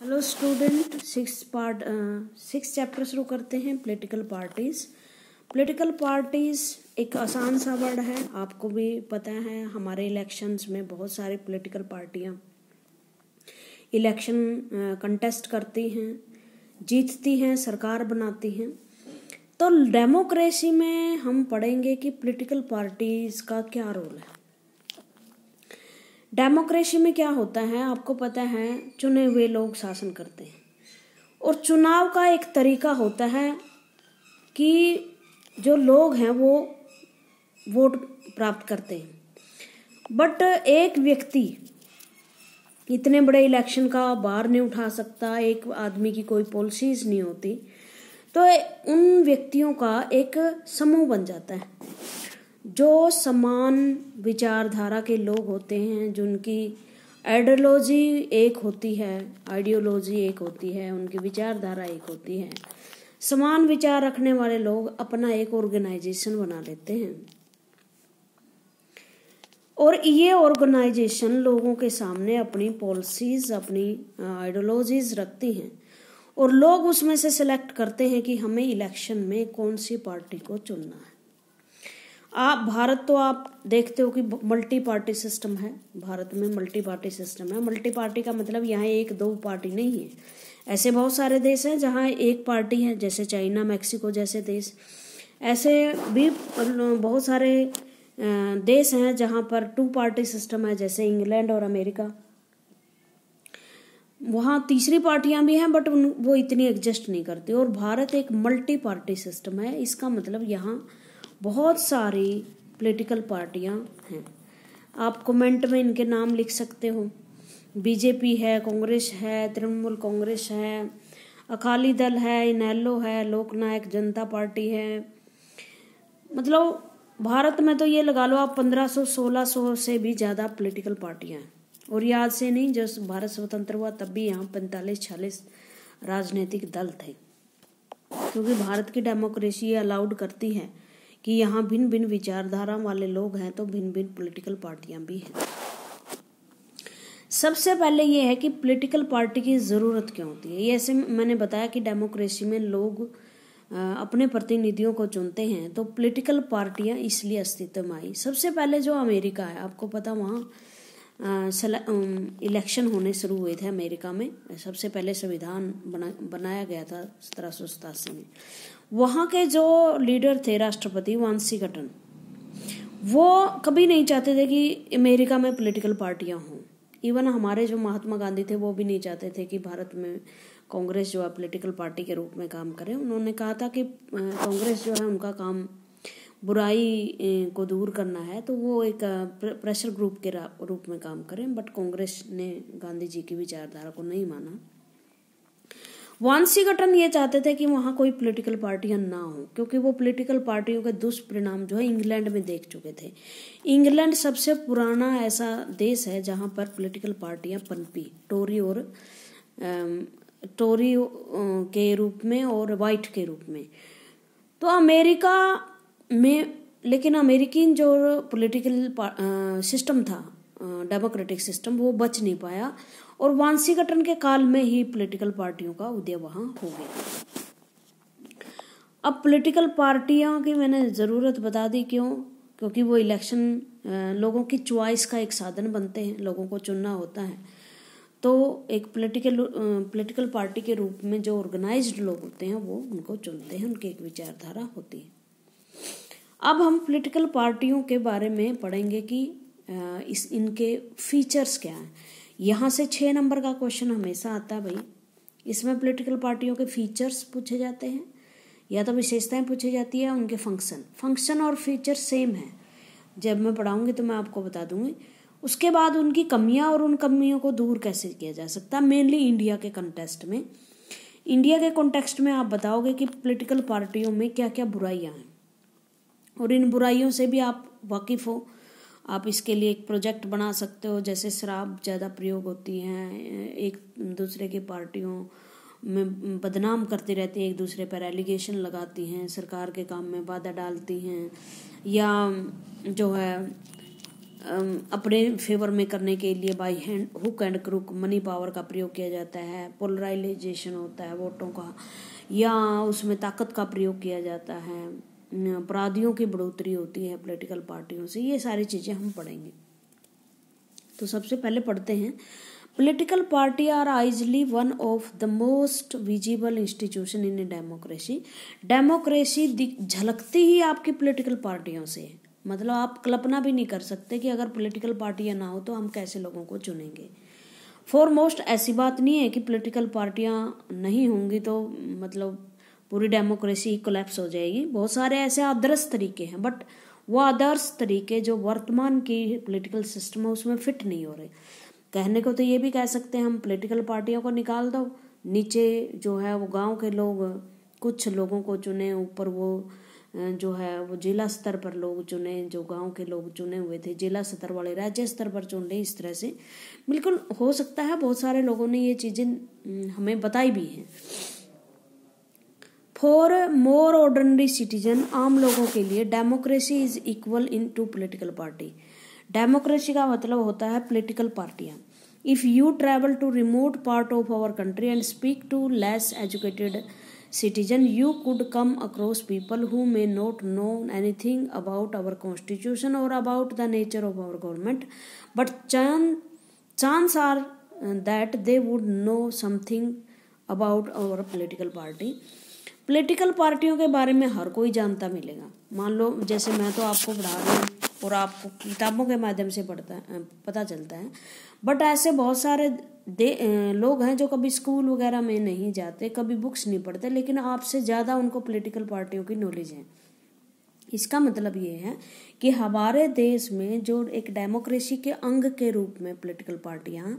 Hello student six part six chapter शुरू करते हैं पॉलिटिकल पार्टीज़ पॉलिटिकल पार्टीज़ एक आसान सा वर्ड है। आपको भी पता है, हमारे इलेक्शंस में बहुत सारी पॉलिटिकल पार्टियाँ इलेक्शन कंटेस्ट करती हैं, जीतती हैं, सरकार बनाती हैं। तो डेमोक्रेसी में हम पढ़ेंगे कि पॉलिटिकल पार्टीज़ का क्या रोल है। डेमोक्रेसी में क्या होता है, आपको पता है, चुने हुए लोग शासन करते हैं। और चुनाव का एक तरीका होता है कि जो लोग हैं वो वोट प्राप्त करते हैं। बट एक व्यक्ति इतने बड़े इलेक्शन का बार नहीं उठा सकता, एक आदमी की कोई पॉलिसीज़ नहीं होती तो उन व्यक्तियों का एक समूह बन जाता है। जो समान विचारधारा के लोग होते हैं, जिनकी आइडियोलॉजी एक होती है आइडियोलॉजी एक होती है, उनकी विचारधारा एक होती है। समान विचार रखने वाले लोग अपना एक ऑर्गेनाइजेशन बना लेते हैं। और ये ऑर्गेनाइजेशन लोगों के सामने अपनी पॉलिसीज़ अपनी आइडियोलॉजीज रखती हैं। और लोग उसमें से सिलेक्ट करते हैं कि हमें इलेक्शन में कौन सी पार्टी को चुनना है। आप, भारत तो आप देखते हो कि मल्टी पार्टी सिस्टम है। भारत में मल्टी पार्टी सिस्टम है। मल्टी पार्टी का मतलब यहाँ एक दो पार्टी नहीं है। ऐसे बहुत सारे देश हैं जहाँ एक पार्टी है, जैसे चाइना, मैक्सिको जैसे देश। ऐसे भी बहुत सारे देश हैं जहाँ पर टू पार्टी सिस्टम है, जैसे इंग्लैंड और अमेरिका। वहाँ तीसरी पार्टियाँ भी हैं बट वो इतनी एडजस्ट नहीं करती। और भारत एक मल्टी पार्टी सिस्टम है। इसका मतलब यहाँ बहुत सारी पॉलिटिकल पार्टियाँ हैं। आप कमेंट में इनके नाम लिख सकते हो। बीजेपी है, कांग्रेस है, तृणमूल कांग्रेस है, अकाली दल है, इनैलो है लोकनायक जनता पार्टी है। मतलब भारत में तो ये लगा लो आप पंद्रह सौ, सोलह सौ से भी ज़्यादा पॉलिटिकल पार्टियाँ हैं। और याद से नहीं जब भारत स्वतंत्र हुआ तब भी यहाँ पैंतालीस छियालीस राजनीतिक दल थे। क्योंकि भारत की डेमोक्रेसी अलाउड करती है। कि यहाँ भिन्न भिन्न विचारधारा वाले लोग हैं तो भिन्न भिन्न पॉलिटिकल पार्टियाँ भी हैं। सबसे पहले ये है कि पॉलिटिकल पार्टी की ज़रूरत क्यों होती है? ये ऐसे मैंने बताया कि डेमोक्रेसी में लोग अपने प्रतिनिधियों को चुनते हैं तो पॉलिटिकल पार्टियाँ इसलिए अस्तित्व में आई। सबसे पहले जो अमेरिका है, आपको पता वहाँ इलेक्शन होने शुरू हुए थे अमेरिका में। सबसे पहले संविधान बना, बनाया गया था सत्रह सौ सतासी में। वहाँ के जो लीडर थे राष्ट्रपति वांसी घटन वो कभी नहीं चाहते थे कि अमेरिका में पॉलिटिकल पार्टियाँ हों। इवन हमारे जो महात्मा गांधी थे, वो भी नहीं चाहते थे कि भारत में कांग्रेस जो है पॉलिटिकल पार्टी के रूप में काम करे। उन्होंने कहा था कि कांग्रेस जो है उनका काम बुराई को दूर करना है तो वो एक प्रेशर ग्रुप के रूप में काम करें। बट कांग्रेस ने गांधी जी की विचारधारा को नहीं माना। वांसीघटन ये चाहते थे कि वहाँ कोई पॉलिटिकल पार्टियाँ ना हो, क्योंकि वो पॉलिटिकल पार्टियों के दुष्परिणाम जो है इंग्लैंड में देख चुके थे। इंग्लैंड सबसे पुराना ऐसा देश है जहाँ पर पॉलिटिकल पार्टियाँ पनपी। टोरी और टोरी के रूप में और वाइट के रूप में। तो अमेरिका में, लेकिन अमेरिकी जो पॉलिटिकल सिस्टम था डेमोक्रेटिक सिस्टम वो बच नहीं पाया। और वांसी गठन के काल में ही पॉलिटिकल पार्टियों का उदय वहाँ हो गया। अब पॉलिटिकल पार्टियों की मैंने ज़रूरत बता दी क्यों? क्योंकि वो इलेक्शन लोगों की चॉइस का एक साधन बनते हैं, लोगों को चुनना होता है। तो एक पॉलिटिकल पॉलिटिकल पार्टी के रूप में जो ऑर्गेनाइज्ड लोग होते हैं, वो उनको चुनते हैं, उनकी एक विचारधारा होती है। अब हम पॉलिटिकल पार्टियों के बारे में पढ़ेंगे कि इस, इनके फीचर्स क्या हैं। यहाँ से छः नंबर का क्वेश्चन हमेशा आता है भाई। इसमें पॉलिटिकल पार्टियों के फीचर्स पूछे जाते हैं, या तो विशेषताएँ पूछी जाती है, उनके फ़ंक्शन फ़ंक्शन और फीचर सेम है। जब मैं पढ़ाऊँगी तो मैं आपको बता दूँगी। उसके बाद उनकी कमियाँ और उन कमियों को दूर कैसे किया जा सकता है? मेनली इंडिया के कंटेस्ट में। इंडिया के कॉन्टेक्स्ट में आप बताओगे कि पॉलिटिकल पार्टियों में क्या क्या बुराइयाँ हैं। और इन बुराइयों से भी आप वाकिफ हो। आप इसके लिए एक प्रोजेक्ट बना सकते हो, जैसे शराब ज़्यादा प्रयोग होती हैं, एक दूसरे की पार्टियों में बदनाम करती रहती हैं, एक दूसरे पर एलिगेशन लगाती हैं, सरकार के काम में बाधा डालती हैं, या जो है अपने फेवर में करने के लिए by hand hook and crook money power का प्रयोग किया जाता है पोलराइजेशन होता है वोटों का, या उसमें ताकत का प्रयोग किया जाता है। अपराधियों की बढ़ोतरी होती है पॉलिटिकल पार्टियों से, ये सारी चीज़ें हम पढ़ेंगे। तो सबसे पहले पढ़ते हैं। Political party are easily one of the most visible institution in democracy democracy झलकती ही आपकी पॉलिटिकल पार्टियों से। है मतलब आप कल्पना भी नहीं कर सकते कि अगर पॉलिटिकल पार्टियाँ ना हो तो हम कैसे लोगों को चुनेंगे। फॉर मोस्ट ऐसी बात नहीं है कि पॉलिटिकल पार्टियाँ नहीं होंगी तो मतलब पूरी डेमोक्रेसी कोलेप्स हो जाएगी। बहुत सारे ऐसे आदर्श तरीके हैं बट वो आदर्श तरीके जो वर्तमान की पॉलिटिकल सिस्टम है, उसमें फिट नहीं हो रहे। कहने को तो ये भी कह सकते हैं, हम पॉलिटिकल पार्टियों को निकाल दो। नीचे जो है वो गाँव के लोग, कुछ लोगों को चुने, ऊपर वो जो है वो जिला स्तर पर लोग चुने, जो गाँव के लोग चुने हुए थे, जिला स्तर वाले, राज्य स्तर पर चुन रहे, इस तरह से। बिल्कुल हो सकता है, बहुत सारे लोगों ने ये चीज़ें, हमें बताई भी हैं। फॉर मोर ऑर्डनरी सिटीजन आम लोगों के लिए democracy is equal in to political party democracy का मतलब होता है पोलिटिकल पार्टियाँ if you travel to remote part of our country and speak to less educated citizen you could come across people who may not know any thing about our constitution और about the nature of our government but chance are that they would know something about our political party political पार्टियों के बारे में हर कोई जानता मिलेगा। मान लो, जैसे मैं तो आपको पढ़ा रही हूँ और आपको किताबों के माध्यम से पढ़ता पता चलता है। बट ऐसे बहुत सारे दे लोग हैं जो कभी स्कूल वगैरह में नहीं जाते, कभी बुक्स नहीं पढ़ते, लेकिन आपसे ज़्यादा उनको पॉलिटिकल पार्टियों की नॉलेज है। इसका मतलब ये है कि हमारे देश में जो एक डेमोक्रेसी के अंग के रूप में पॉलिटिकल पार्टियाँ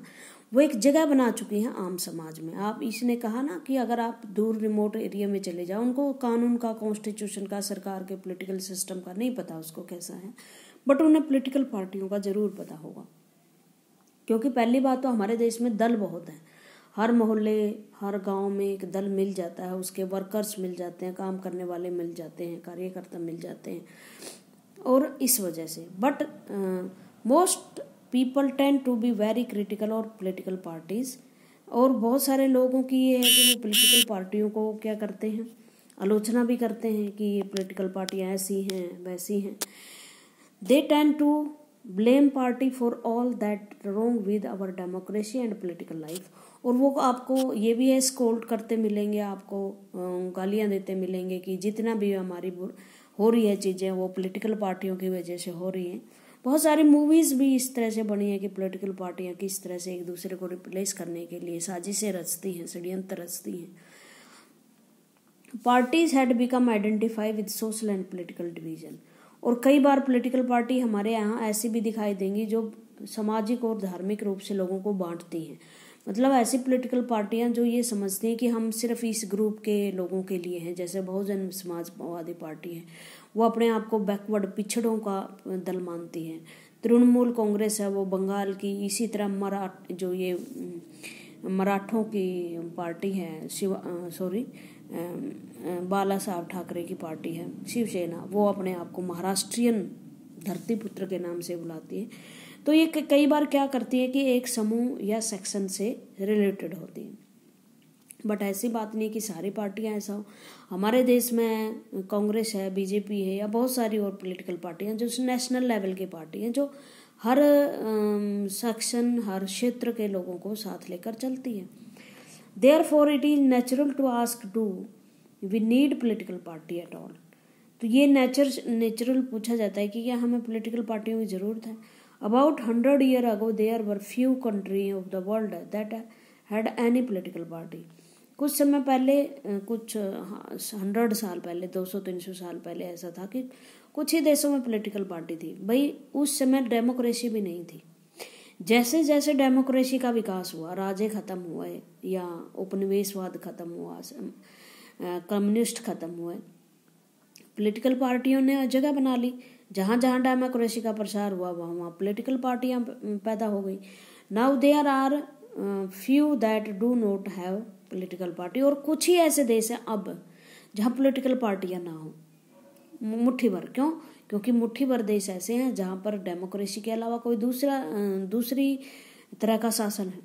वो एक जगह बना चुकी हैं आम समाज में। आप इसने कहा ना कि अगर आप दूर रिमोट एरिया में चले जाओ, उनको कानून का कॉन्स्टिट्यूशन का, सरकार के पॉलिटिकल सिस्टम का नहीं पता उसको कैसा है। बट उन्हें पॉलिटिकल पार्टियों का ज़रूर पता होगा। क्योंकि पहली बात तो हमारे देश में दल बहुत हैं। हर मोहल्ले, हर गाँव में एक दल मिल जाता है, उसके वर्कर्स मिल जाते हैं, काम करने वाले मिल जाते हैं, कार्यकर्ता मिल जाते हैं। और इस वजह से। But most people tend to be very critical और पोलिटिकल पार्टीज़ और बहुत सारे लोगों की ये है कि वो पोलिटिकल पार्टियों को क्या करते हैं? आलोचना भी करते हैं कि ये पोलिटिकल पार्टियाँ ऐसी हैं, वैसी हैं। They tend to blame party for all that wrong with our democracy and political life और वो आपको ये भी है स्कोल्ड करते मिलेंगे, आपको गालियाँ देते मिलेंगे कि जितना भी हमारी हो रही है चीज़ें, वो पॉलिटिकल पार्टियों की वजह से हो रही हैं। बहुत सारी मूवीज़ भी इस तरह से बनी है कि पॉलिटिकल पार्टियाँ किस तरह से एक दूसरे को रिप्लेस करने के लिए साजिशें रचती हैं, षड्यंत्र रचती हैं। Parties had become identify with social and political division और कई बार पोलिटिकल पार्टी हमारे यहाँ ऐसी भी दिखाई देंगी जो सामाजिक और धार्मिक रूप से लोगों को बांटती हैं। मतलब ऐसी पॉलिटिकल पार्टियाँ जो ये समझती हैं कि हम सिर्फ़ इस ग्रुप के लोगों के लिए हैं, जैसे बहुजन समाजवादी पार्टी है। वो अपने आप को बैकवर्ड पिछड़ों का दल मानती है। तृणमूल कांग्रेस है, वो बंगाल की इसी तरह मराठ, जो ये मराठों की पार्टी है, शिव सॉरी बाला साहब ठाकरे की पार्टी है, शिवसेना, वो अपने आप को महाराष्ट्रियन धरती पुत्र के नाम से बुलाती है। तो ये कई बार क्या करती है कि एक समूह या सेक्शन से रिलेटेड होती है। बट ऐसी बात नहीं कि सारी पार्टियाँ ऐसा हो। हमारे देश में कांग्रेस है, बीजेपी है, या बहुत सारी और पॉलिटिकल पार्टियाँ जो नेशनल लेवल की पार्टी हैं, जो हर सेक्शन हर क्षेत्र के लोगों को साथ लेकर चलती है। Therefore it is natural to ask do we need political party at all तो ये नेचर नेचुरल पूछा जाता है कि क्या हमें पोलिटिकल पार्टियों की ज़रूरत है? About hundred year ago there were few country of the world that had any political party कुछ समय पहले कुछ हंड्रेड साल पहले, दो सौ, तीन सौ साल पहले ऐसा था कि कुछ ही देशों में पॉलिटिकल पार्टी थी। भाई, उस समय डेमोक्रेसी भी नहीं थी। जैसे जैसे डेमोक्रेसी का विकास हुआ, राजे खत्म हुए या उपनिवेशवाद खत्म हुआ कम्युनिस्ट खत्म हुए पॉलिटिकल पार्टियों ने जगह बना ली। जहाँ जहाँ डेमोक्रेसी का प्रसार हुआ वहाँ वहाँ पॉलिटिकल पार्टियाँ पैदा हो गई। Now there are few that do not have political party और कुछ ही ऐसे देश हैं अब, जहाँ पॉलिटिकल पार्टियाँ ना हो। मुट्ठी भर। क्यों? क्योंकि मुट्ठी भर देश ऐसे हैं जहाँ पर डेमोक्रेसी के अलावा कोई दूसरा दूसरी तरह का शासन है।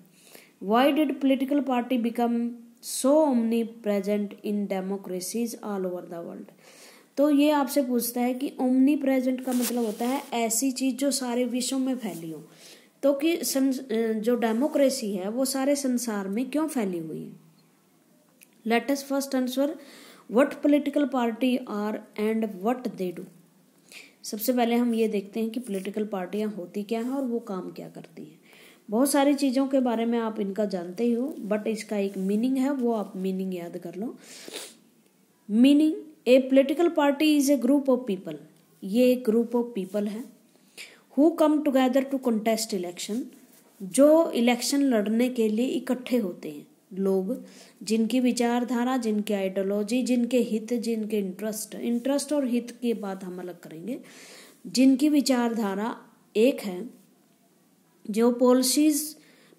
Why did political party become so omnipresent in democracies all over the world तो ये आपसे पूछता है कि ओमनी प्रेजेंट का मतलब होता है ऐसी चीज़ जो सारे विश्व में फैली हो। तो कि जो डेमोक्रेसी है वो सारे संसार में क्यों फैली हुई है? Let's first answer what political party are and what they do सबसे पहले हम ये देखते हैं कि पॉलिटिकल पार्टियाँ होती क्या हैं और वो काम क्या करती हैं। बहुत सारी चीज़ों के बारे में आप इनका जानते ही हो बट इसका एक मीनिंग है, वो आप मीनिंग याद कर लो। Meaning a political party is a group of people ये एक ग्रुप ऑफ़ पीपल है who come together to contest election जो इलेक्शन लड़ने के लिए इकट्ठे होते हैं। लोग, जिनकी विचारधारा, जिनकी आइडियोलॉजी जिनके हित, जिनके इंटरेस्ट इंटरेस्ट और हित की बात हम अलग करेंगे। जिनकी विचारधारा एक है, जो पॉलिसीज़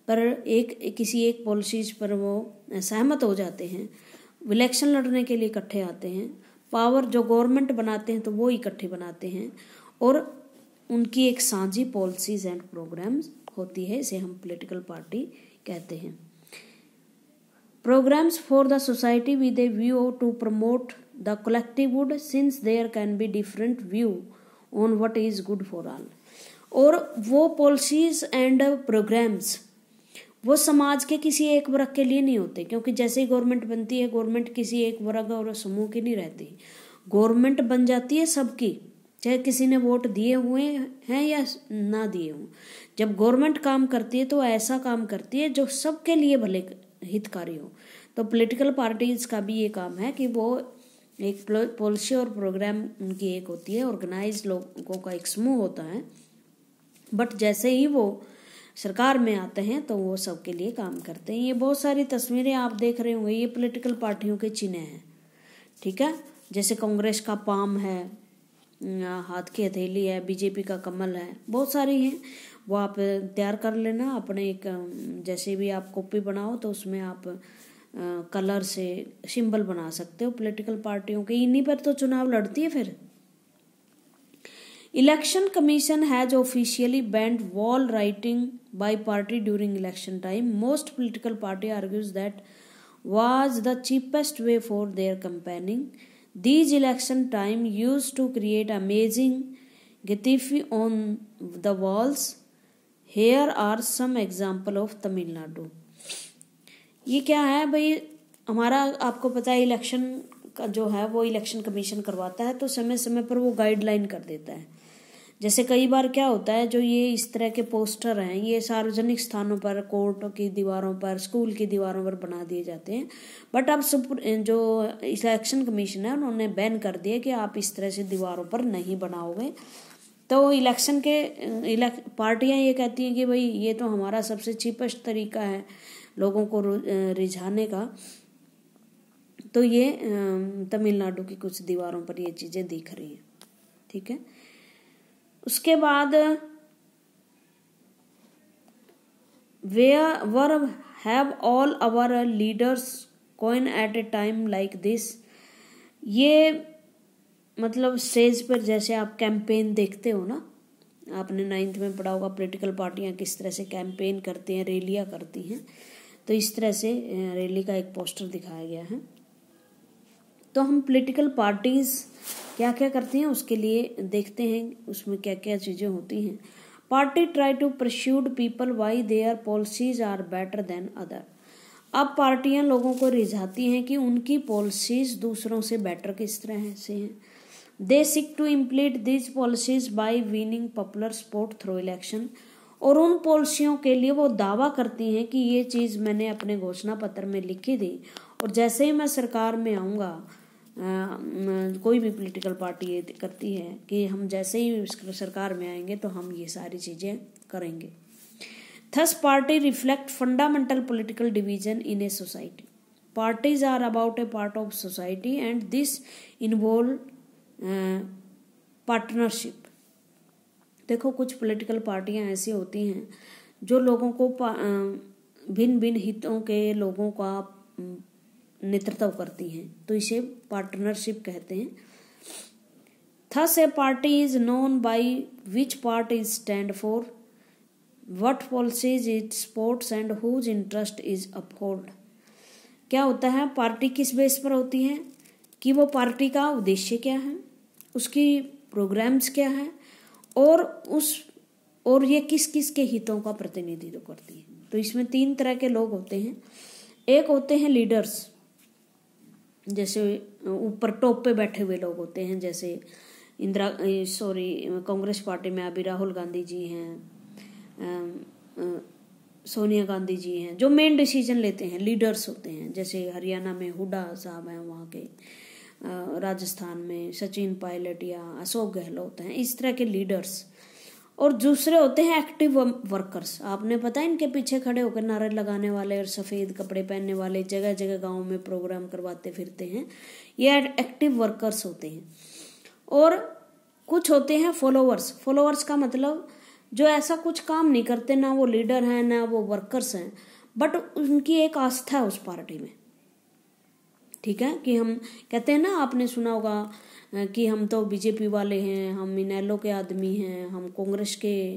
पर एक, किसी एक पॉलिसीज़ पर वो सहमत हो जाते हैं इलेक्शन लड़ने के लिए इकट्ठे आते हैं पावर जो गवर्नमेंट बनाते हैं तो वो इकट्ठे बनाते हैं, और उनकी एक साझी पॉलिसीज़ एंड प्रोग्राम्स होती है, इसे हम पॉलिटिकल पार्टी कहते हैं। Programs for the society with a view to promote the collective good since there can be different view on what is good for all. और वो पॉलिसीज़ एंड प्रोग्राम्स वो समाज के किसी एक वर्ग के लिए नहीं होते, क्योंकि जैसे ही गवर्नमेंट बनती है गवर्नमेंट किसी एक वर्ग और समूह की नहीं रहती। गवर्नमेंट बन जाती है सबकी, चाहे किसी ने वोट दिए हुए हैं या ना दिए हों। जब गवर्नमेंट काम करती है तो ऐसा काम करती है जो सबके लिए भले हितकारी हो। तो पॉलिटिकल पार्टीज़ का भी ये काम है कि वो एक पॉलिसी और प्रोग्राम उनकी एक होती है ऑर्गेनाइज लोगों का एक समूह होता है। बट जैसे ही वो सरकार में आते हैं तो वो सबके लिए काम करते हैं। ये बहुत सारी तस्वीरें आप देख रहे होंगे, ये पॉलिटिकल पार्टियों के चिन्ह हैं। ठीक है? जैसे कांग्रेस का पाम है हाथ की हथेली है, बीजेपी का कमल है, बहुत सारी हैं। वो आप तैयार कर लेना, अपने एक जैसे भी आप कॉपी बनाओ तो उसमें आप कलर से सिंबल बना सकते हो पॉलिटिकल पार्टियों के। इन्हीं पर तो चुनाव लड़ती है फिर। Election commission has officially banned wall writing by party during election time. Most political party argues that was the cheapest way for their campaigning. These election time use to create amazing gatifi on the walls here are some example of Tamil Nadu ये क्या है भाई? हमारा आपको पता है election का जो है, वो इलेक्शन कमीशन करवाता है तो समय समय पर वो गाइडलाइन कर देता है। जैसे कई बार क्या होता है, जो ये इस तरह के पोस्टर हैं, ये सार्वजनिक स्थानों पर कोर्ट की दीवारों पर स्कूल की दीवारों पर बना दिए जाते हैं। बट अब जो इलेक्शन कमीशन है, उन्होंने बैन कर दिया कि आप इस तरह से दीवारों पर नहीं बनाओगे। तो इलेक्शन के इलेक, पार्टियाँ ये कहती हैं कि भाई ये तो हमारा सबसे चीपेस्ट तरीका है लोगों को रिझाने का। तो ये तमिलनाडु की कुछ दीवारों पर ये चीज़ें दिख रही हैं। ठीक है? उसके बाद we were have all our leaders coming at a time like this ये मतलब स्टेज पर जैसे आप कैंपेन देखते हो ना, आपने नाइन्थ में पढ़ा होगा पोलिटिकल पार्टियाँ किस तरह से कैंपेन करती हैं रैलियाँ करती हैं तो इस तरह से रैली का एक पोस्टर दिखाया गया है। तो हम पोलिटिकल पार्टीज़ क्या क्या करती हैं, उसके लिए देखते हैं, उसमें क्या क्या चीज़ें होती हैं। Party try to persuade people why their policies are better than other अब पार्टियाँ लोगों को रिझाती हैं कि उनकी पॉलिसीज़ दूसरों से बेटर किस तरह से हैं। They seek to implement these policies by winning popular support through election और उन पॉलिसियों के लिए वो दावा करती हैं कि ये चीज़ मैंने अपने घोषणा पत्र में लिखी थी। और जैसे ही मैं सरकार में आऊँगा कोई भी पॉलिटिकल पार्टी ये करती है कि हम जैसे ही सरकार में आएँगे तो हम ये सारी चीज़ें करेंगे। Thus party reflect fundamental political division in a society parties are about a part of society and this involve partnership. देखो कुछ पॉलिटिकल पार्टियाँ ऐसी होती हैं जो लोगों को भिन्न भिन्न हितों के लोगों का नेतृत्व करती हैं। तो इसे पार्टनरशिप कहते हैं। Thus, a party is known by which part it stand for, what policies it supports, and whose interest is upheld. क्या होता है? पार्टी किस बेस पर होती है? कि वो पार्टी का उद्देश्य क्या है? उसकी प्रोग्राम्स क्या है और उस, और ये किस किस के हितों का प्रतिनिधित्व करती है। तो इसमें तीन तरह के लोग होते हैं। एक होते हैं लीडर्स जैसे ऊपर टॉप पे बैठे हुए लोग होते हैं, जैसे इंदिरा सॉरी कांग्रेस पार्टी में अभी राहुल गांधी जी हैं सोनिया गांधी जी हैं, जो मेन डिसीज़न लेते हैं लीडर्स होते हैं, जैसे हरियाणा में हुडा साहब हैं वहाँ के। राजस्थान में सचिन पायलट या अशोक गहलोत हैं, इस तरह के लीडर्स और दूसरे होते हैं एक्टिव वर्कर्स आपने पता है इनके पीछे खड़े होकर नारे लगाने वाले और सफ़ेद कपड़े पहनने वाले जगह जगह गाँव में प्रोग्राम करवाते फिरते हैं, ये एक्टिव वर्कर्स होते हैं। और कुछ होते हैं फॉलोअर्स फॉलोअर्स का मतलब जो ऐसा कुछ काम नहीं करते, ना वो लीडर हैं, ना वो वर्कर्स हैं बट उनकी एक आस्था है उस पार्टी में। ठीक है? कि हम कहते हैं ना, आपने सुना होगा कि हम तो बीजेपी वाले हैं, हम इनैलो के आदमी हैं, हम कांग्रेस के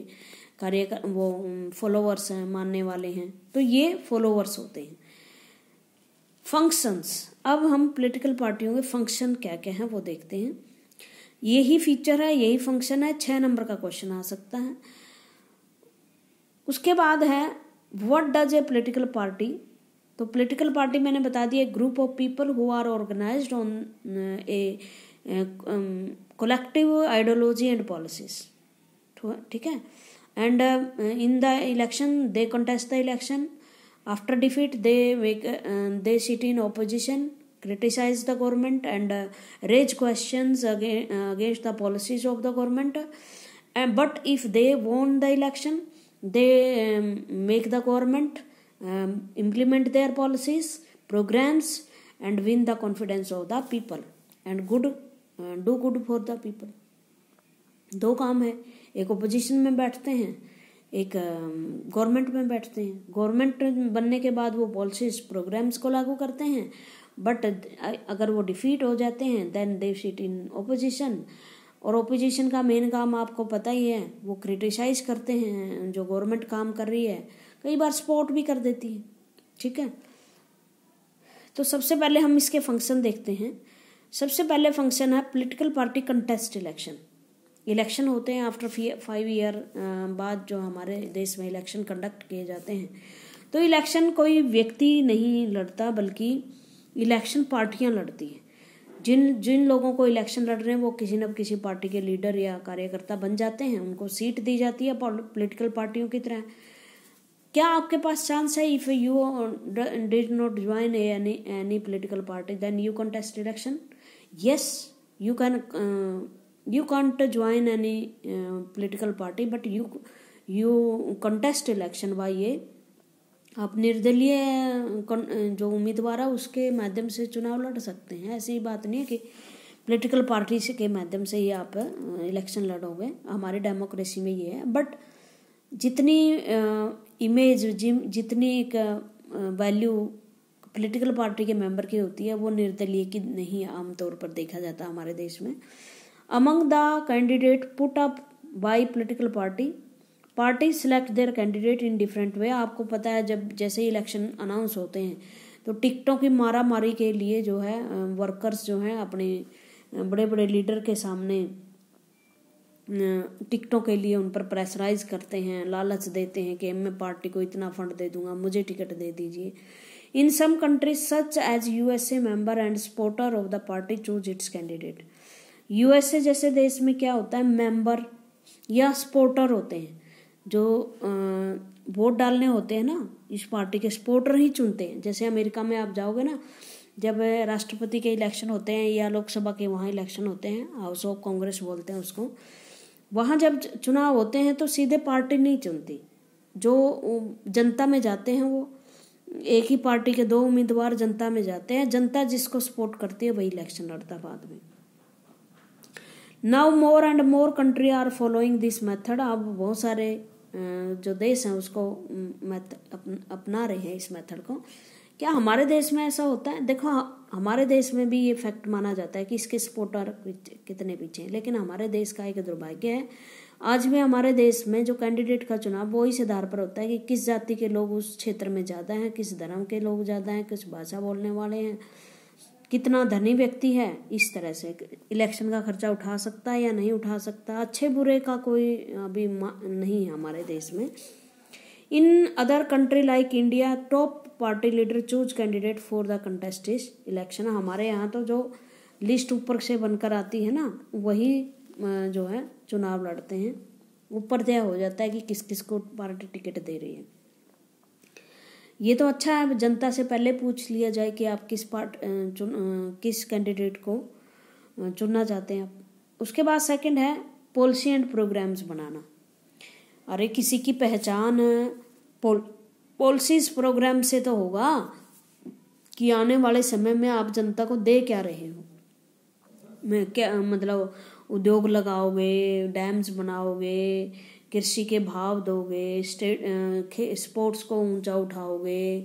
कार्य वो फॉलोअर्स हैं, मानने वाले हैं। तो ये फॉलोअर्स होते हैं। फ़ंक्शंस अब हम पॉलिटिकल पार्टियों के फ़ंक्शन क्या क्या हैं, वो देखते हैं। यही फीचर है, यही फ़ंक्शन है, छह नंबर का क्वेश्चन आ सकता है। उसके बाद है what does a political party तो पोलिटिकल पार्टी मैंने बता दिया group of people who are organise on a collective ideology and policies ठीक है? And in the election they contest the election after defeat they make they sit in opposition criticise the government and raise question against the policies of the government but if they won the election they make the government um, um, implement their policies programs and win the confidence of the people. And good uh, do good for the people. दो काम है। एक opposition में बैठते हैं एक government में बैठते हैं। गवर्नमेंट बनने के बाद वो पॉलिसीज़ प्रोग्राम्स को लागू करते हैं। बट अगर वो डिफीट हो जाते हैं then they sit in opposition और ओपोजिशन का मेन काम आपको पता ही है वो क्रिटिसाइज करते हैं जो गवर्नमेंट काम कर रही है। कई बार सपोर्ट भी कर देती है, ठीक है? तो सबसे पहले हम इसके फ़ंक्शन देखते हैं। सबसे पहले फ़ंक्शन है political party contest election election होते हैं आफ्टर फाइव ईयर बाद जो हमारे देश में इलेक्शन कंडक्ट किए जाते हैं। तो इलेक्शन कोई व्यक्ति नहीं लड़ता, बल्कि इलेक्शन पार्टियाँ लड़ती हैं। जिन जिन लोगों को इलेक्शन लड़ रहे हैं, वो किसी न किसी पार्टी के लीडर या कार्यकर्ता बन जाते हैं। उनको सीट दी जाती है पॉलिटिकल पार्टियों की तरह। क्या आपके पास चांस है if you did not join any any political party then you contest election yes you can you can't join any political party but you you contest election by a आप निर्दलीय जो उम्मीदवार है, उसके माध्यम से चुनाव लड़ सकते हैं। ऐसी बात नहीं है कि पॉलिटिकल पार्टी के माध्यम से ही आप इलेक्शन लड़ोगे। हमारी डेमोक्रेसी में ये है। बट जितनी इमेज जिम, जितनी एक वैल्यू पॉलिटिकल पार्टी के मेंबर की होती है, वो निर्दलीय की नहीं आमतौर पर देखा जाता हमारे देश में। Among the candidate put up by political party party select their candidate in different way आपको पता है, जब जैसे ही इलेक्शन अनाउंस होते हैं तो टिकटों की मारा मारी के लिए जो है वर्कर्स जो हैं, अपने बड़े बड़े लीडर के सामने टिकटों के लिए उन पर प्रेशराइज करते हैं, लालच देते हैं कि मैं पार्टी को इतना फंड दे दूँगा, मुझे टिकट दे दीजिए। In some countries such as USA member and supporter of the party choose its candidate USA जैसे देश में क्या होता है? मेंबर या सपोर्टर होते हैं। जो वोट डालने होते हैं ना, इस पार्टी के सपोर्टर ही चुनते हैं। जैसे अमेरिका में आप जाओगे ना, जब राष्ट्रपति के इलेक्शन होते हैं या लोकसभा के वहाँ इलेक्शन होते हैं हाउस ऑफ़ कांग्रेस बोलते हैं उसको वहाँ जब चुनाव होते हैं तो सीधे पार्टी नहीं चुनती। जो जनता में जाते हैं वो, एक ही पार्टी के दो उम्मीदवार जनता में जाते हैं। जनता जिसको सपोर्ट करती है वही इलेक्शन लड़ता बाद में। Now more and more country are following this method अब बहुत सारे जो देश हैं उसको अपना रहे हैं इस मेथड को। क्या हमारे देश में ऐसा होता है? देखो हमारे देश में भी ये फैक्ट माना जाता है कि इसके सपोर्टर कितने पीछे हैं। लेकिन हमारे देश का एक दुर्भाग्य है, आज भी हमारे देश में जो कैंडिडेट का चुनाव, वो इस आधार पर होता है कि किस जाति के लोग उस क्षेत्र में ज़्यादा हैं, किस धर्म के लोग ज़्यादा हैं, किस भाषा बोलने वाले हैं, कितना धनी व्यक्ति है, इस तरह से। इलेक्शन का खर्चा उठा सकता है या नहीं उठा सकता? अच्छे बुरे का कोई अभी नहीं है हमारे देश में। In other country like India top party leader choose candidate for the contests election हमारे यहाँ तो जो लिस्ट ऊपर से बनकर आती है ना, वही जो है, चुनाव लड़ते हैं। ऊपर तय हो जाता है कि किस किस को पार्टी टिकट दे रही है। ये तो अच्छा है, जनता से पहले पूछ लिया जाए कि आप किस पार्ट चुन किस कैंडिडेट को चुनना चाहते हैं। आप उसके बाद सेकंड है पॉलिसी एंड प्रोग्राम्स बनाना। अरे, किसी की पहचान, पोल पॉलिसीज़ प्रोग्राम से तो होगा कि आने वाले समय में आप जनता को दे क्या रहे हो? मैं क्या मतलब उद्योग लगाओगे डैम्स बनाओगे, कृषि के भाव दोगे स्टेट स्पोर्ट्स को ऊँचा उठाओगे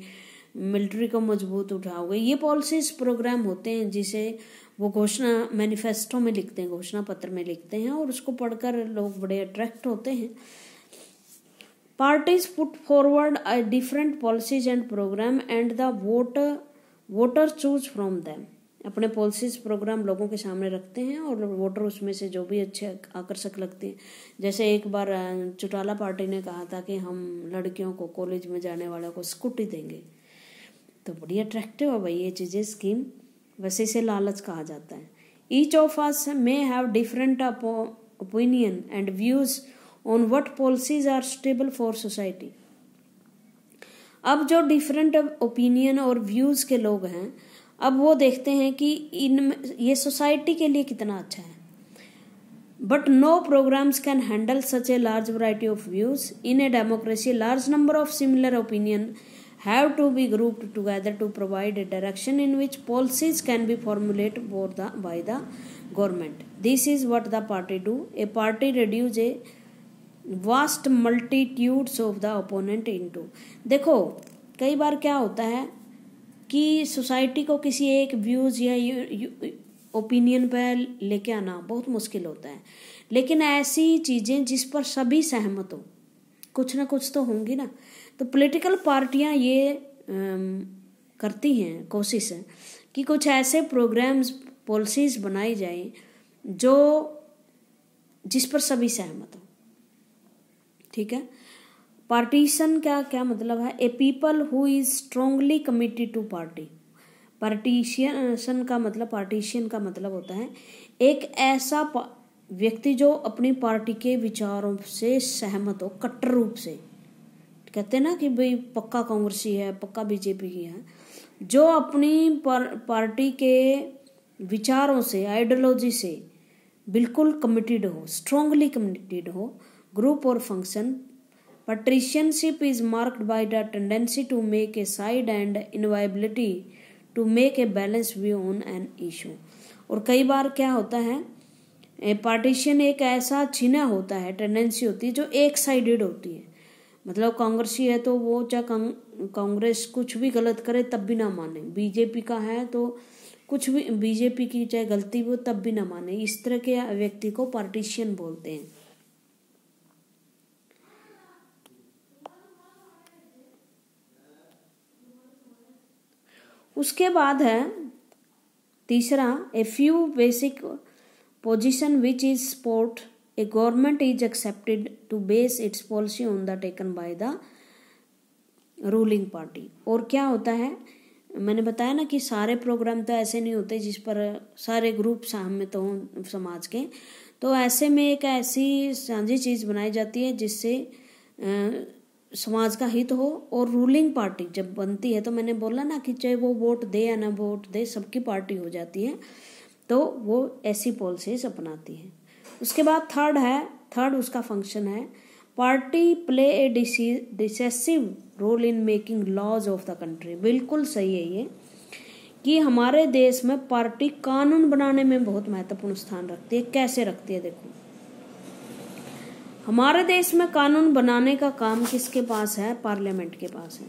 मिलिट्री को मज़बूत उठाओगे, ये पॉलिसीज़ प्रोग्राम होते हैं जिसे वो घोषणा मैनिफेस्टो में लिखते हैं, घोषणा पत्र में लिखते हैं और उसको पढ़कर लोग बड़े अट्रैक्ट होते हैं। Parties put forward a different policies and program and the voter voter choose from them अपने पॉलिसीज़ प्रोग्राम लोगों के सामने रखते हैं और वोटर उसमें से जो भी अच्छे आकर्षक लगते हैं। जैसे एक बार चौटाला पार्टी ने कहा था कि हम लड़कियों को कॉलेज में जाने वालों को स्कूटी देंगे। तो बड़ी अट्रैक्टिव है भाई ये चीज़ें स्कीम वैसे इसे लालच कहा जाता है। Each of us may have different opinion and views on what policies are stable for society अब जो डिफरेंट ओपिनियन और व्यूज़ के लोग हैं, अब वो देखते हैं कि इन ये सोसाइटी के लिए कितना अच्छा है। But no programs can handle such a large variety of views in a democracy large number of similar opinion have to be grouped together to provide a direction in which policies can be formulate for the by the government this is what the party do a party reduce a vast multitudes of the opponent into देखो, कई बार क्या होता है कि society को किसी एक व्यूज़ या ओपिनियन पर लेके आना बहुत मुश्किल होता है। लेकिन ऐसी चीज़ें जिस पर सभी सहमत हो, कुछ ना कुछ तो होंगी ना। तो पॉलिटिकल पार्टियाँ ये करती हैं, कोशिश है कि कुछ ऐसे प्रोग्राम्स पॉलिसीज़ बनाई जाए जो जिस पर सभी सहमत हो। ठीक है? पार्टीशन क्या क्या मतलब है? A people who is strongly committed to party partition का मतलब पार्टीशन का मतलब होता है एक ऐसा व्यक्ति जो अपनी पार्टी के विचारों से सहमत हो कट्टर रूप से। कहते हैं ना कि भाई पक्का कांग्रेसी है पक्का बीजेपी की है। जो अपनी पार, पार्टी के विचारों से आइडियोलॉजी से बिल्कुल कमिटेड हो स्ट्रांगली कमिटेड हो ग्रुप और function Patricianship is marked by the tendency to make a side and inviolability to make a balanced view on an issue. और कई बार क्या होता है? पार्टीशन एक ऐसा चिन्ह होता है टेंडेंसी होती है, जो एक साइडेड होती है। मतलब कांग्रेसी है तो वो चाहे कांग्रेस कुछ भी गलत करे तब भी ना माने। बीजेपी का है तो कुछ भी, बीजेपी की चाहे गलती वो तब भी ना माने। इस तरह के व्यक्ति को पार्टीशियन बोलते हैं। उसके बाद है तीसरा a few basic position which is support a government is accepted to base its policy on the taken by the ruling party और क्या होता है? मैंने बताया ना कि सारे प्रोग्राम तो ऐसे नहीं होते जिस पर सारे ग्रुप सहमत हों समाज के। तो ऐसे में एक ऐसी साझी चीज़ बनाई जाती है जिससे समाज का हित हो और रूलिंग पार्टी जब बनती है तो मैंने बोला ना कि चाहे वो वोट दे या ना वोट दे, सबकी पार्टी हो जाती है तो वो ऐसी पॉलिसीज़ अपनाती है। उसके बाद थर्ड है थर्ड उसका फ़ंक्शन है। Party play a decisive role in making laws of the country बिल्कुल सही है ये, कि हमारे देश में पार्टी कानून बनाने में बहुत महत्वपूर्ण स्थान रखती है। कैसे रखती है, देखो। हमारे देश में कानून बनाने का काम किसके पास है? पार्लियामेंट के पास है।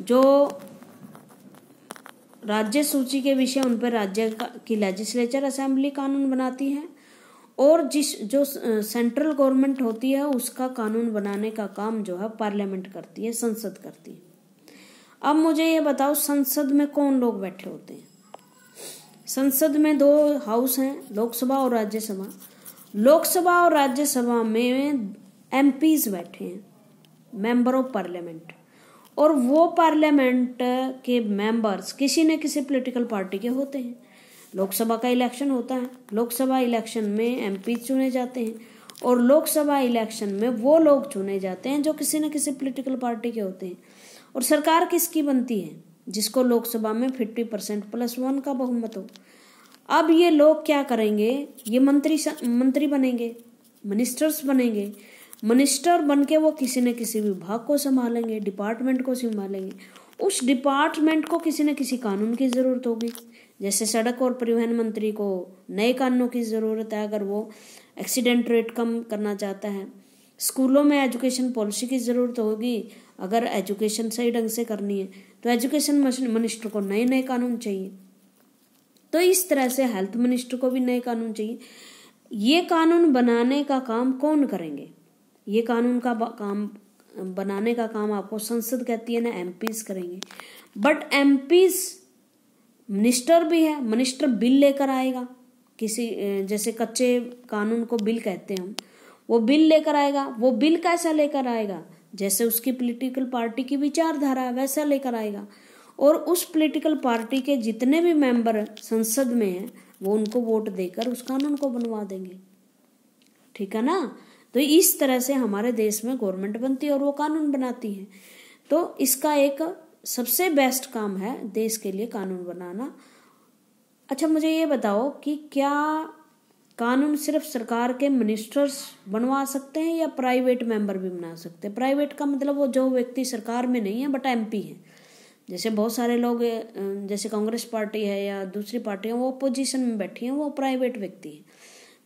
जो राज्य सूची के विषय, उन पर राज्य की लेजिस्लेचर असेंबली कानून बनाती है और जिस, जो सेंट्रल गवर्नमेंट होती है, उसका कानून बनाने का काम जो है पार्लियामेंट करती है, संसद करती है। अब मुझे ये बताओ, संसद में कौन लोग बैठे होते हैं? संसद में दो हाउस हैं, लोकसभा और राज्यसभा। लोकसभा और राज्यसभा में एमपीज बैठे हैं मेंबर ऑफ़ पार्लियामेंट और वो पार्लियामेंट के मेंबर्स किसी न किसी पॉलिटिकल पार्टी के होते हैं। लोकसभा का इलेक्शन होता है। लोकसभा इलेक्शन में एमपी चुने जाते हैं और लोकसभा इलेक्शन में वो लोग चुने जाते हैं जो किसी न किसी पॉलिटिकल पार्टी के होते हैं। और सरकार किसकी बनती है? जिसको लोकसभा में फिफ्टी परसेंट प्लस वन का बहुमत हो। अब ये लोग क्या करेंगे? ये मंत्री मंत्री बनेंगे मिनिस्टर्स बनेंगे। मिनिस्टर बन के वो किसी न किसी विभाग को संभालेंगे डिपार्टमेंट को संभालेंगे। उस डिपार्टमेंट को किसी न किसी कानून की ज़रूरत होगी। जैसे सड़क और परिवहन मंत्री को नए कानूनों की ज़रूरत है, अगर वो एक्सीडेंट रेट कम करना चाहता है। स्कूलों में एजुकेशन पॉलिसी की ज़रूरत होगी। अगर एजुकेशन सही ढंग से करनी है तो एजुकेशन मिनिस्टर को नए नए कानून चाहिए। तो इस तरह से हेल्थ मिनिस्टर को भी नए कानून चाहिए। ये कानून बनाने का काम कौन करेंगे? ये कानून का काम, बनाने का काम आपको संसद कहती है ना एमपीज करेंगे। बट एमपीज मिनिस्टर भी है मिनिस्टर बिल लेकर आएगा। किसी जैसे कच्चे कानून को बिल कहते हैं हम, वो बिल लेकर आएगा, वो बिल कैसा लेकर आएगा? जैसे उसकी पॉलिटिकल पार्टी की विचारधारा, वैसा लेकर आएगा। और उस पॉलिटिकल पार्टी के जितने भी मेंबर संसद में हैं, वो उनको वोट देकर उस कानून को बनवा देंगे। ठीक है ना? तो इस तरह से हमारे देश में गवर्नमेंट बनती है और वो कानून बनाती है। तो इसका एक सबसे बेस्ट काम है देश के लिए कानून बनाना। अच्छा मुझे ये बताओ कि क्या कानून सिर्फ़ सरकार के मिनिस्टर्स बनवा सकते हैं या प्राइवेट मेंबर भी बना सकते हैं? प्राइवेट का मतलब वो जो व्यक्ति सरकार में नहीं है बट एमपी है। जैसे बहुत सारे लोग जैसे कांग्रेस पार्टी है या दूसरी पार्टी है, वो अपोजिशन में बैठी है, वो प्राइवेट व्यक्ति है।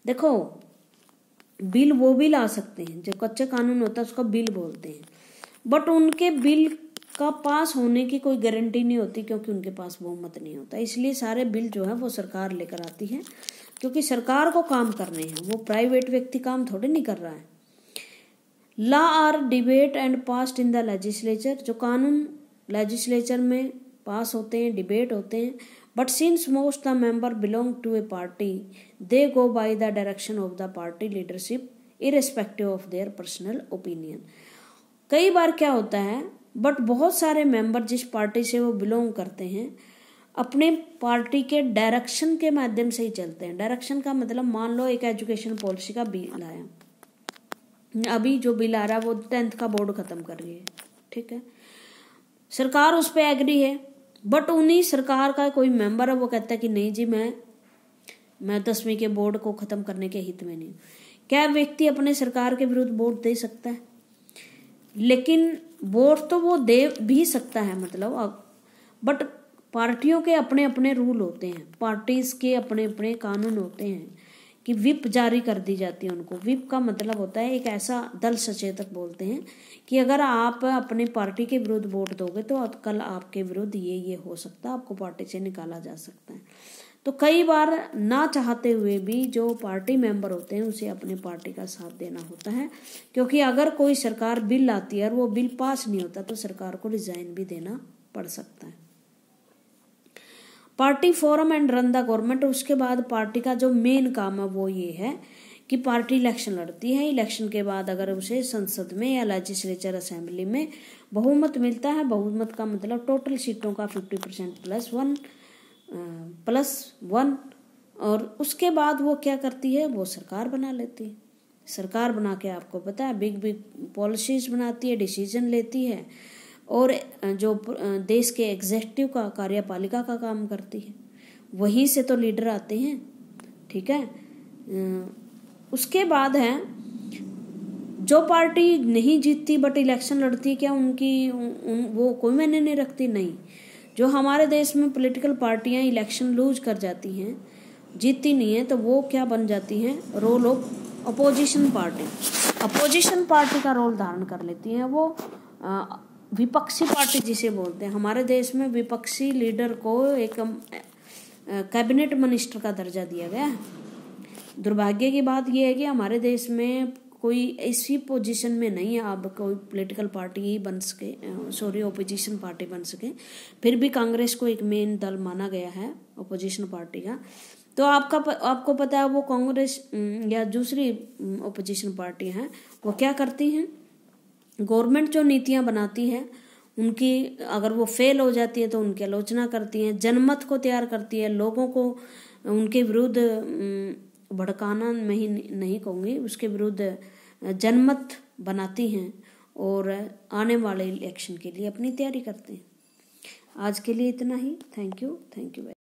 देखो, बिल वो भी ला सकते हैं, जो कच्चे कानून होता है उसका बिल बोलते हैं। बट उनके बिल का पास होने की कोई गारंटी नहीं होती, क्योंकि उनके पास बहुमत नहीं होता। इसलिए सारे बिल जो है वो सरकार लेकर आती है, क्योंकि सरकार को काम करने हैं। वो प्राइवेट व्यक्ति काम थोड़े नहीं कर रहा है। Law are debate and passed in the legislature जो कानून लेजिस्लेचर में पास होते हैं डिबेट होते हैं but since most the member belong to a party they go by the direction of the party leadership irrespective of their personal opinion कई बार क्या होता है बट बहुत सारे मेंबर जिस पार्टी से वो बिलोंग करते हैं, अपने पार्टी के डायरेक्शन के माध्यम से ही चलते हैं। डायरेक्शन का मतलब मान लो एक एजुकेशन पॉलिसी का बिल आया। अभी जो बिल आ रहा है वो टेंथ का बोर्ड खत्म कर रही है, ठीक है? सरकार उस पर एग्री है बट उन्हीं सरकार का कोई मेंबर है, वो कहता है कि नहीं जी, मैं मैं दसवीं के बोर्ड को खत्म करने के हित में नहीं क्या व्यक्ति अपने सरकार के विरुद्ध वोट दे सकता है? लेकिन वोट तो वो दे भी सकता है मतलब बट पार्टियों के अपने अपने रूल होते हैं पार्टीज़ के अपने अपने कानून होते हैं। कि विप जारी कर दी जाती है उनको। विप का मतलब होता है, एक ऐसा दल सचेतक बोलते हैं कि अगर आप अपने पार्टी के विरुद्ध वोट दोगे तो कल आपके विरुद्ध ये ये हो सकता है, आपको पार्टी से निकाला जा सकता है। तो कई बार ना चाहते हुए भी जो पार्टी मेंबर होते हैं, उसे अपनी पार्टी का साथ देना होता है, क्योंकि अगर कोई सरकार बिल लाती है और वो बिल पास नहीं होता तो सरकार को रिजाइन भी देना पड़ सकता है। Party forum and run the government उसके बाद पार्टी का जो मेन काम है वो ये है कि पार्टी इलेक्शन लड़ती है। इलेक्शन के बाद अगर उसे संसद में या लेजिस्लेचर असेंबली में बहुमत मिलता है, बहुमत का मतलब टोटल सीटों का fifty percent plus one plus one और उसके बाद वो क्या करती है? वो सरकार बना लेती है। सरकार बना के आपको पता है बिग बिग पॉलिसीज़ बनाती है डिसीज़न लेती है। और जो देश के एग्जेक्टिव का कार्यपालिका का काम करती है। वहीं से तो लीडर आते हैं ठीक है? उसके बाद है जो पार्टी नहीं जीतती बट इलेक्शन लड़ती है क्या उनकी उन, वो कोई मैंने नहीं रखती? नहीं। जो हमारे देश में पॉलिटिकल पार्टियाँ इलेक्शन लूज कर जाती हैं जीतती नहीं है तो वो क्या बन जाती हैं? Role of opposition party opposition party का रोल धारण कर लेती हैं वो विपक्षी पार्टी जिसे बोलते हैं। हमारे देश में विपक्षी लीडर को एक कैबिनेट मिनिस्टर का दर्जा दिया गया है। दुर्भाग्य की बात यह है कि हमारे देश में कोई ऐसी पोजीशन में नहीं है। आप कोई पॉलिटिकल पार्टी ही बन सके सॉरी ओपोजिशन पार्टी बन सके। फिर भी कांग्रेस को एक मेन दल माना गया है ओपोजिशन पार्टी का। तो आपका आपको पता है वो कांग्रेस या दूसरी ओपोजिशन पार्टी हैं, वो क्या करती हैं? गवर्नमेंट जो नीतियाँ बनाती है, उनकी अगर वो फेल हो जाती है तो उनकी आलोचना करती हैं, जनमत को तैयार करती है, लोगों को, उनके विरुद्ध भड़काना मैं ही नहीं कहूँगी, उसके विरुद्ध, जनमत बनाती हैं और आने वाले इलेक्शन के लिए अपनी तैयारी करते हैं। आज के लिए इतना ही। Thank you thank you